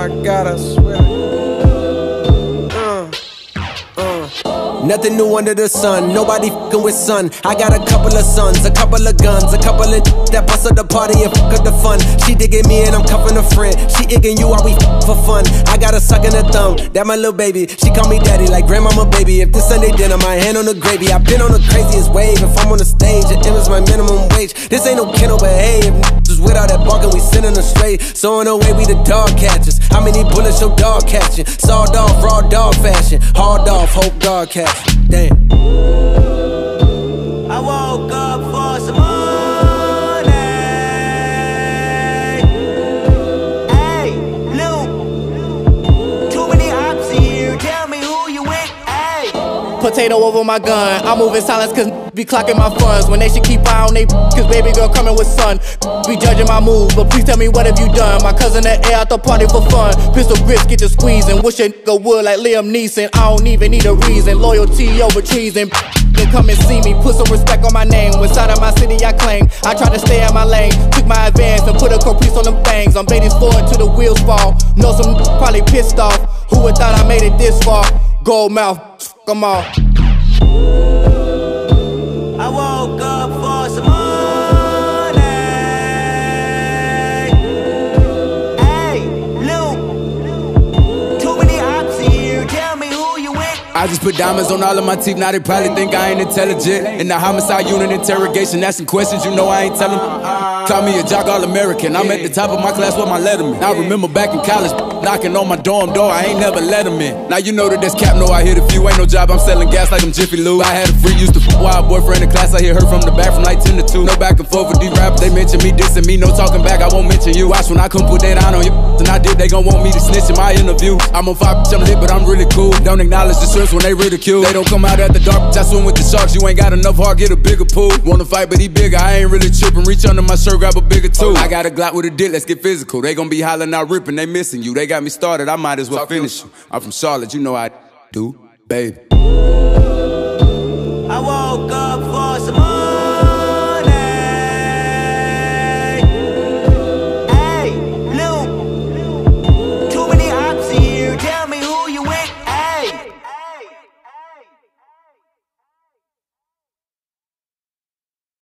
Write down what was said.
my god, I swear. Uh, uh. Nothing new under the sun, nobody fucking with sun. I got a couple of sons, a couple of guns, a couple of that bust up the party and fuck up the fun. She digging me and I'm cuffing a friend. She igging you while we for fun. I got a suck in the thumb, that my little baby. She call me daddy like grandmama baby. If this Sunday dinner, my hand on the gravy. I've been on the craziest wave. If I'm on the stage, it was my minimum wage. This ain't no kennel, but just without that barking, we sending them straight. So in a way, we the dog catchers. How many bullets your dog catching? Sawed off, raw dog fashion. Hard off, hope dog catch. Damn. Potato over my gun. I'm moving silence cause be clocking my funds. When they should keep eye on they cause baby girl coming with sun. Be judging my moves, but please tell me what have you done? My cousin at air out the party for fun. Pistol grips get to squeezing. Wish a nigga would like Liam Neeson. I don't even need a reason. Loyalty over treason. Then come and see me, put some respect on my name. Inside of my city, I claim. I try to stay in my lane. Took my advance and put a caprice on them things. I'm baiting forward till the wheels fall. Know some probably pissed off. Who would thought I made it this far? Gold mouth, fuck them all. I woke up for some money. Hey, Lute. Too many ops here. Tell me who you with. I just put diamonds on all of my teeth, now they probably think I ain't intelligent. In the homicide unit interrogation, asking questions, you know I ain't telling. Call me a jock all American. I'm at the top of my class with my letterman. I remember back in college, knocking on my dorm door, I ain't never let him in. Now you know that this cap, know I hit a few. Ain't no job, I'm selling gas like I'm Jiffy Lube. I had a free, used to wild boyfriend in class. I hear her from the back from like 10 to 2. No back and forth with these rappers. They mention me, dissing me, no talking back. I won't mention you. Watch when I come put that on on you. And I did, they gon' want me to snitch in my interview. I'm on fire, bitch, I'm lit, but I'm really cool. Don't acknowledge the shirts when they ridicule. They don't come out at the dark, bitch, I swim with the sharks. You ain't got enough heart, get a bigger pool. Wanna fight, but he bigger. I ain't really tripping. Reach under my shirt, grab a bigger tool. I got a Glock with a dick, let's get physical. They gon' be hollering out, ripping, they missing you. They got me started, I might as well finish you. I'm from Charlotte, you know I do, baby. I woke up